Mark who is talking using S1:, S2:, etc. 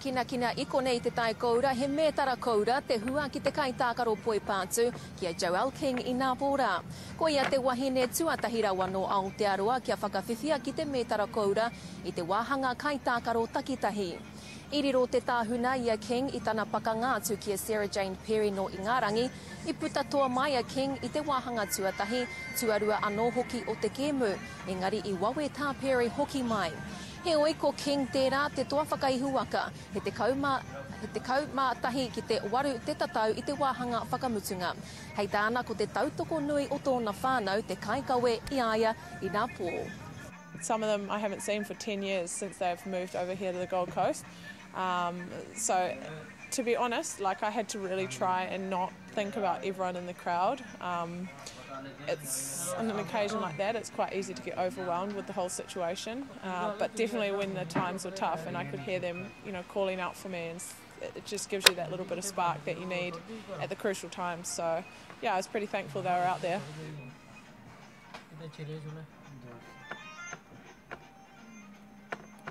S1: Kinakina i konei te tae koura, he mētara koura te hua ki te kaitākaro poipātū, ki a Joelle King i Nāpōrā. Ko ia te wahine tuatahi rawa nō Aotearoa kia whakawhiwhia ki te mētara koura i te wāhanga kaitākaro takitahi. I riro te tāhuna i a King i tana pakanga atu ki a Sarah Jane Perry nō Ingarangi, i puta toa mai a King i te wāhanga tuatahi, tuarua anō hoki o te kēmu, engari i wawe tā Perry hoki mai. Heoi, ko King tērā, te toa whakaihu waka, he tekau mā, he tekau mā tahi ki te waru te tatau i te wāhanga whakamutunga. Hei tāna, ko te tautoko nui o tōna whānau te kaikawe i a ia inā pō.
S2: Some of them I haven't seen for ten years since they've moved over here to the Gold Coast. Um, so, to be honest, like I had to really try and not think about everyone in the crowd. Um, it's on an occasion like that, it's quite easy to get overwhelmed with the whole situation. Uh, but definitely, when the times were tough, and I could hear them, you know, calling out for me, and it just gives you that little bit of spark that you need at the crucial times. So, yeah, I was pretty thankful they were out there.